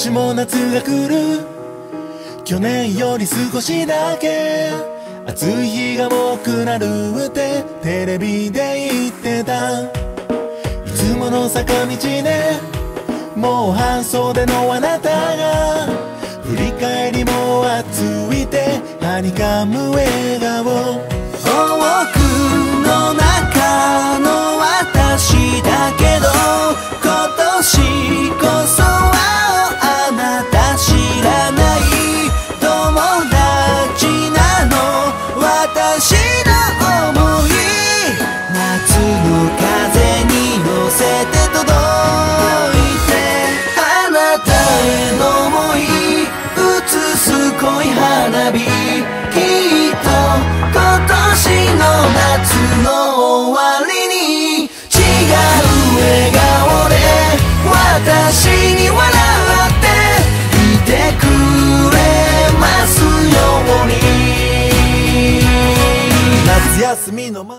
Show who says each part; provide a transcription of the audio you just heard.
Speaker 1: 年も夏が来る。去年より少しだけ。暑い日が多くなるって。テレビで言ってた。いつもの坂道で。もう半袖のあなたが。振り返りも暑いて。はにかむ笑顔。休みの前